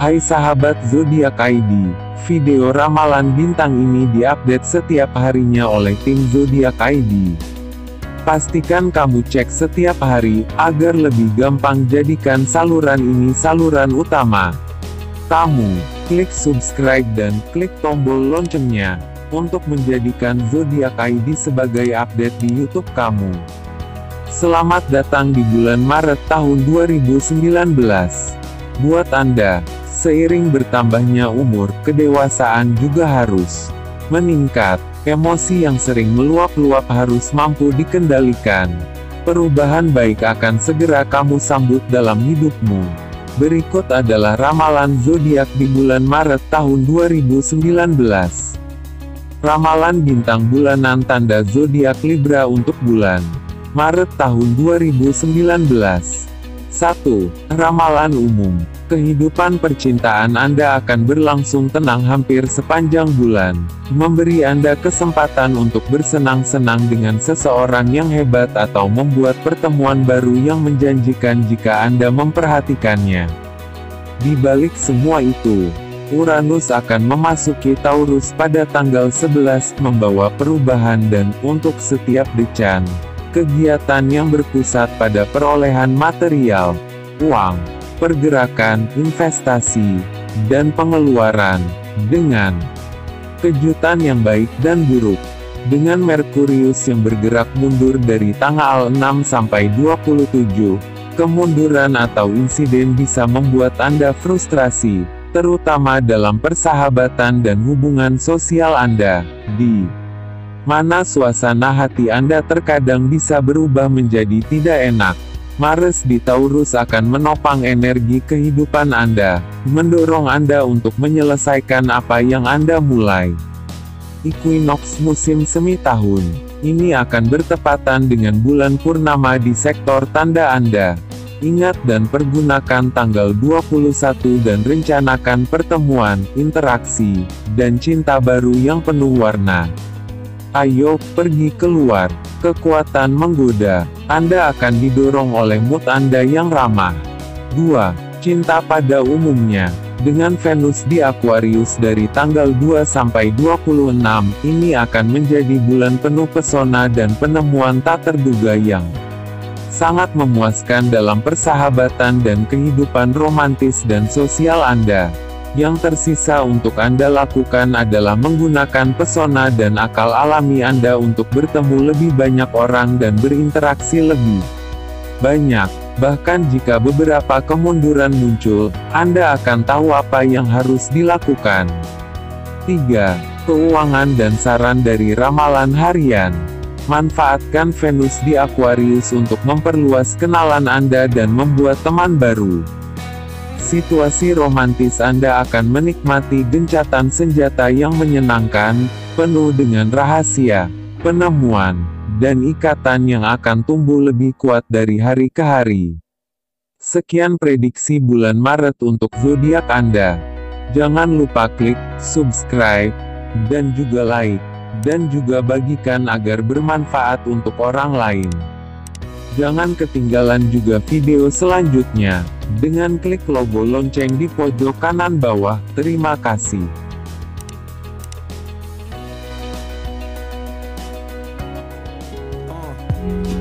Hai sahabat zodiak ID, video ramalan bintang ini diupdate setiap harinya oleh tim zodiak ID. Pastikan kamu cek setiap hari, agar lebih gampang jadikan saluran ini saluran utama. Kamu, klik subscribe dan klik tombol loncengnya, untuk menjadikan Zodiak ID sebagai update di YouTube kamu. Selamat datang di bulan Maret tahun 2019. Buat Anda, seiring bertambahnya umur, kedewasaan juga harus meningkat. Emosi yang sering meluap-luap harus mampu dikendalikan. Perubahan baik akan segera kamu sambut dalam hidupmu. Berikut adalah ramalan zodiak di bulan Maret tahun 2019. Ramalan bintang bulanan tanda zodiak Libra untuk bulan Maret tahun 2019. 1. Ramalan umum. Kehidupan percintaan Anda akan berlangsung tenang hampir sepanjang bulan, memberi Anda kesempatan untuk bersenang-senang dengan seseorang yang hebat atau membuat pertemuan baru yang menjanjikan jika Anda memperhatikannya. Di balik semua itu, Uranus akan memasuki Taurus pada tanggal 11, membawa perubahan dan, untuk setiap decan, kegiatan yang berpusat pada perolehan material, uang, pergerakan, investasi, dan pengeluaran, dengan kejutan yang baik dan buruk. Dengan Merkurius yang bergerak mundur dari tanggal 6 sampai 27, kemunduran atau insiden bisa membuat Anda frustrasi, terutama dalam persahabatan dan hubungan sosial Anda, di mana suasana hati Anda terkadang bisa berubah menjadi tidak enak. Mars di Taurus akan menopang energi kehidupan Anda, mendorong Anda untuk menyelesaikan apa yang Anda mulai. Equinox musim semi tahun ini akan bertepatan dengan bulan purnama di sektor tanda Anda. Ingat dan pergunakan tanggal 21 dan rencanakan pertemuan, interaksi, dan cinta baru yang penuh warna. Ayo, pergi keluar. Kekuatan menggoda. Anda akan didorong oleh mood Anda yang ramah. 2. Cinta pada umumnya. Dengan Venus di Aquarius dari tanggal 2 sampai 26, ini akan menjadi bulan penuh pesona dan penemuan tak terduga yang sangat memuaskan dalam persahabatan dan kehidupan romantis dan sosial Anda. Yang tersisa untuk Anda lakukan adalah menggunakan pesona dan akal alami Anda untuk bertemu lebih banyak orang dan berinteraksi lebih banyak. Bahkan jika beberapa kemunduran muncul, Anda akan tahu apa yang harus dilakukan. 3. Keuangan dan saran dari ramalan harian. Manfaatkan Venus di Aquarius untuk memperluas kenalan Anda dan membuat teman baru. Situasi romantis Anda akan menikmati gencatan senjata yang menyenangkan, penuh dengan rahasia, penemuan, dan ikatan yang akan tumbuh lebih kuat dari hari ke hari. Sekian prediksi bulan Maret untuk zodiak Anda. Jangan lupa klik subscribe dan juga like, dan juga bagikan agar bermanfaat untuk orang lain. Jangan ketinggalan juga video selanjutnya dengan klik logo lonceng di pojok kanan bawah. Terima kasih. Uh.